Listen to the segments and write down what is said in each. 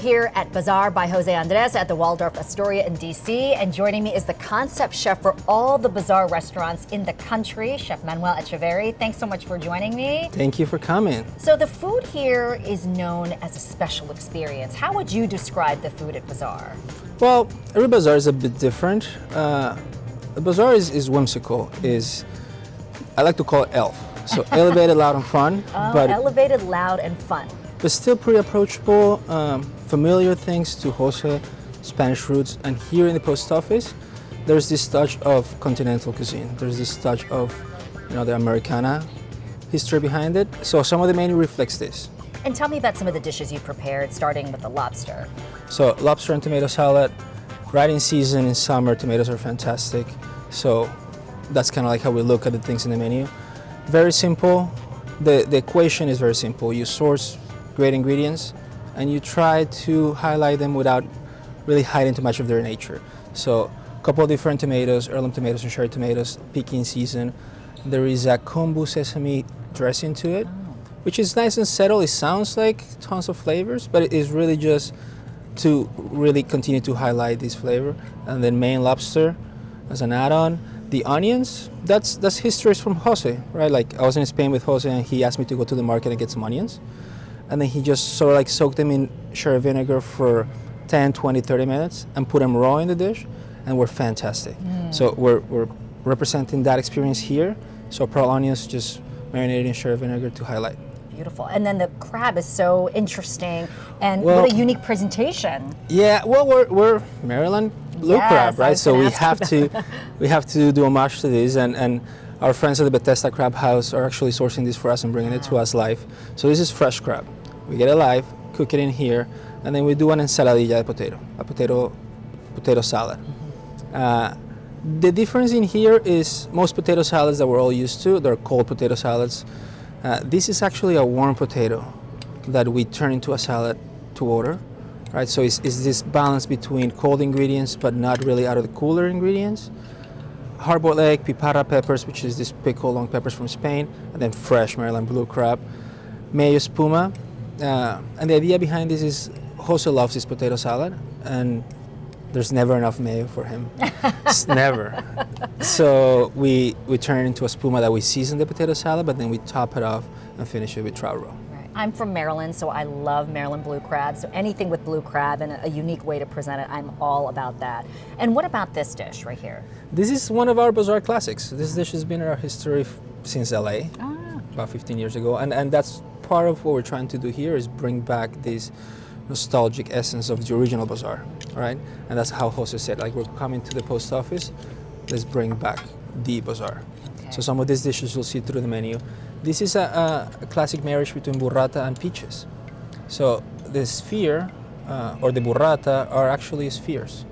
here at Bazaar by Jose Andres at the Waldorf Astoria in DC, and joining me is the concept chef for all the Bazaar restaurants in the country, Chef Manuel Echeverri. Thanks so much for joining me. Thank you for coming. So, the food here is known as a special experience. How would you describe the food at Bazaar? Well, every bazaar is a bit different. Uh, the bazaar is, is whimsical. Is I like to call it elf. So elevated, loud, and fun, Oh, but elevated, loud, and fun. But still pretty approachable. Um, familiar things to Jose, Spanish roots, and here in the post office, there's this touch of continental cuisine. There's this touch of, you know, the Americana history behind it. So some of the menu reflects this. And tell me about some of the dishes you prepared, starting with the lobster. So lobster and tomato salad, right in season in summer. Tomatoes are fantastic. So that's kind of like how we look at the things in the menu. Very simple. The the equation is very simple. You source great ingredients, and you try to highlight them without really hiding too much of their nature. So a couple of different tomatoes, heirloom tomatoes and cherry tomatoes, peak in season. There is a kombu sesame dressing to it, oh. which is nice and subtle. It sounds like tons of flavors, but it is really just to really continue to highlight this flavor. And then Maine lobster as an add-on. The onions, that's that's histories from Jose, right? Like I was in Spain with Jose and he asked me to go to the market and get some onions. And then he just sort of like soaked them in sherry vinegar for 10, 20, 30 minutes and put them raw in the dish and were fantastic. Mm. So we're, we're representing that experience here. So pearl onions just marinated in sherry vinegar to highlight. Beautiful. And then the crab is so interesting, and Well- what a unique presentation. Yeah, well, we're, we're Maryland blue Yes, crab, right? So we have to we have to do homage to this, and, and our friends at the Bethesda Crab House are actually sourcing this for us and bringing it to us live. So this is fresh crab. We get it live, cook it in here, and then we do an ensaladilla de potato, a potato potato salad. Uh, the difference in here is most potato salads that we're all used to, they're cold potato salads. Uh, this is actually a warm potato that we turn into a salad to order, right? So it's, it's this balance between cold ingredients but not really out of the cooler ingredients. Hard-boiled egg, pipara peppers, which is this pickled long peppers from Spain, and then fresh Maryland blue crab, mayo spuma. Uh, and the idea behind this is Jose loves his potato salad, and there's never enough mayo for him. It's never. So we we turn it into a spuma that we season the potato salad, but then we top it off and finish it with trout roe. I'm from Maryland, so I love Maryland blue crab. So anything with blue crab and a unique way to present it, I'm all about that. And what about this dish right here? This is one of our bazaar classics. This dish has been in our history since LA, Ah. about 15 years ago, and and that's part of what we're trying to do here is bring back this nostalgic essence of the original bazaar, right? And that's how Jose said, like we're coming to the post office, let's bring back the bazaar. Okay. So some of these dishes you'll see through the menu. This is a, a, classic marriage between burrata and peaches. So the sphere uh, or the burrata are actually spheres.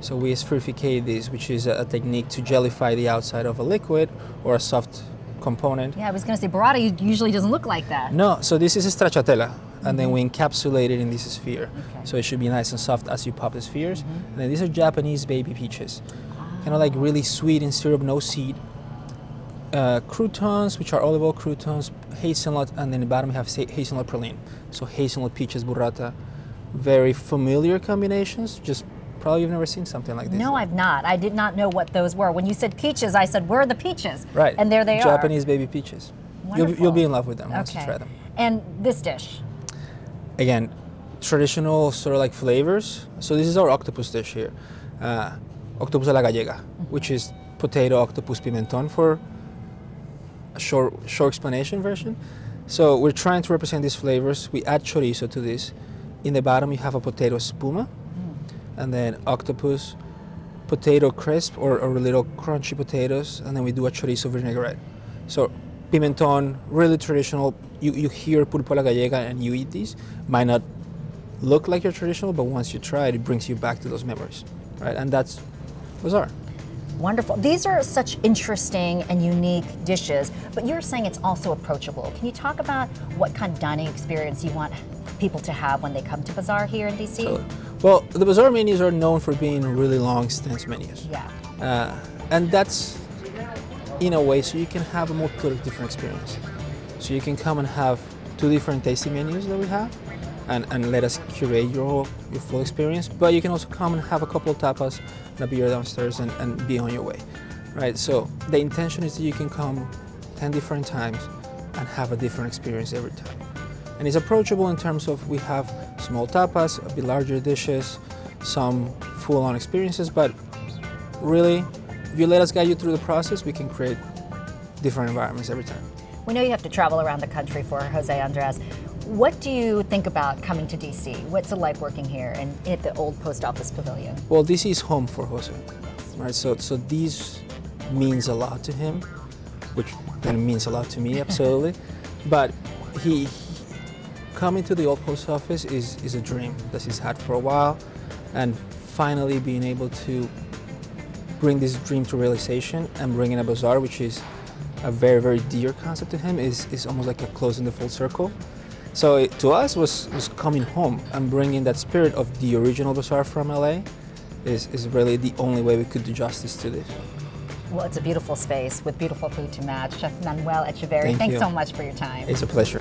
So we spherificate this, which is a, a technique to jellify the outside of a liquid or a soft component. Yeah, I was going to say burrata usually doesn't look like that. No, so this is a stracciatella, and then we encapsulate it in this sphere. Okay. So it should be nice and soft as you pop the spheres. And then these are Japanese baby peaches, kind of like really sweet in syrup, no seed. Uh, croutons, which are olive oil croutons, hazelnut, and then the bottom we have hazelnut praline. So hazelnut peaches burrata, very familiar combinations. Just probably you've never seen something like this. No, I've not. I did not know what those were. When you said peaches, I said, where are the peaches? Right. And there they are. Japanese baby peaches. You'll, you'll be in love with them are. once you try them. And this dish. again, traditional sort of like flavors. So this is our octopus dish here, uh, octopus a la gallega, which is potato, octopus, pimenton for a short, short explanation version. So we're trying to represent these flavors. We add chorizo to this. In the bottom, you have a potato spuma, and then octopus, potato crisp or, or little crunchy potatoes, and then we do a chorizo vinaigrette. So pimenton, really traditional. You, you hear pulpo la gallega and you eat these. Might not look like your traditional, but once you try it, it brings you back to those memories, right? And that's bazaar. Wonderful. These are such interesting and unique dishes, but you're saying it's also approachable. Can you talk about what kind of dining experience you want people to have when they come to Bazaar here in DC? So, well, the bazaar menus are known for being really long, extensive menus. Yeah. Uh, and that's in a way so you can have a multitude of different experience. So you can come and have two different tasting menus that we have, and, and let us curate your your full experience. But you can also come and have a couple of tapas and a beer downstairs and, and be on your way, right? So the intention is that you can come 10 different times and have a different experience every time. And it's approachable in terms of we have small tapas, a bit larger dishes, some full-on experiences, but really, if you let us guide you through the process, we can create different environments every time. We know you have to travel around the country for Jose Andres. What do you think about coming to DC? What's it like working here and at the old post office pavilion? Well, DC is home for Jose, right? So, so these means a lot to him, which then means a lot to me, absolutely. but he, he coming to the old post office is, is a dream that he's had for a while, and finally being able to bring this dream to realization and bring in a bazaar, which is a very, very dear concept to him, is, is almost like a closing the full circle. So it, to us was, was coming home and bringing that spirit of the original bazaar from LA is, is really the only way we could do justice to this. Well, it's a beautiful space with beautiful food to match. Chef Manuel Echeverri, Thank thanks you. so much for your time. It's a pleasure.